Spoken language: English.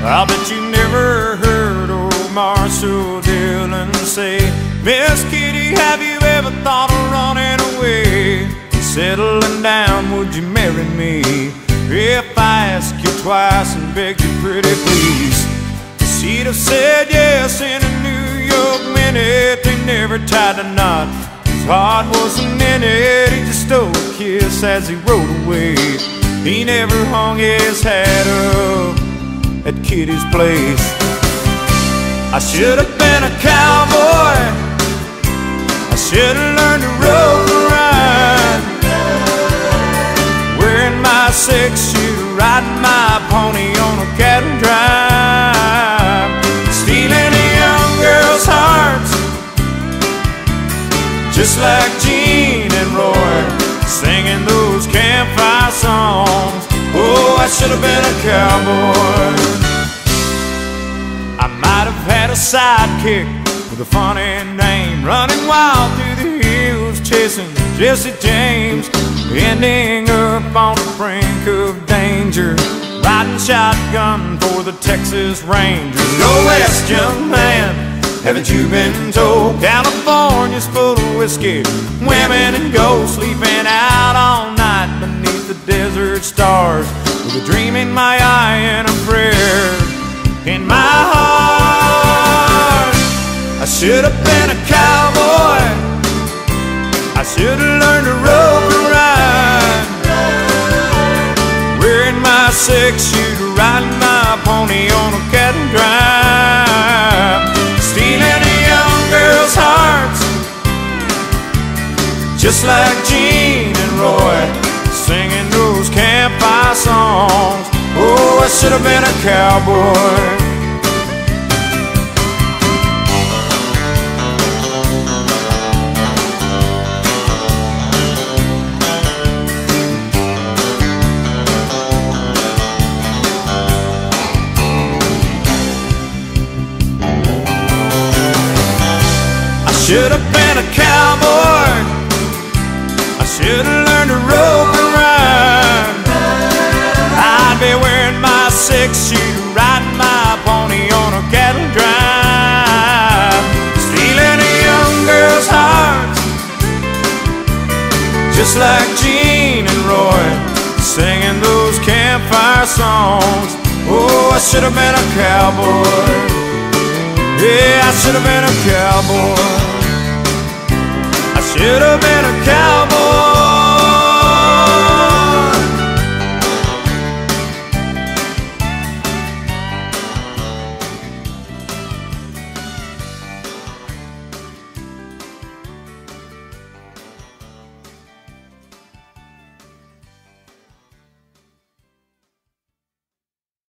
I'll bet you never heard old Marshal Dillon say, Miss Kitty, have you ever thought of running away? Settling down, would you marry me? If I ask you twice and beg you pretty please She'd have said yes in a New York minute They never tied a knot His heart wasn't in it He just stole a kiss as he rode away He never hung his hat up At Kitty's place. I should have been a cowboy. I should have learned to rope and ride. Wearing my six shooter, riding my pony on a cattle drive, stealing a young girl's hearts, just like Gene and Roy, singing those campfire songs. Oh, I should have been a cowboy. Sidekick with a funny name, running wild through the hills, chasing Jesse James ending up on the brink of danger, riding shotgun for the Texas Rangers. Go west, young man, haven't you been told? California's full of whiskey, women and gold, sleeping out all night beneath the desert stars, with a dream in my eye and should have been a cowboy. I should have learned to rope and ride. Wearing my six shooter, riding my pony on a cattle drive. Stealing a young girl's hearts, just like Gene and Roy. Singing those campfire songs. Oh, I should have been a cowboy. Should have been a cowboy. I should have learned to rope and ride. I'd be wearing my six shoe, riding my pony on a cattle drive, stealing a young girl's heart, just like Gene and Roy, singing those campfire songs. Oh, I should have been a cowboy. Yeah, I should have been a cowboy should have been a cowboy.